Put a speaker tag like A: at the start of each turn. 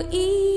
A: y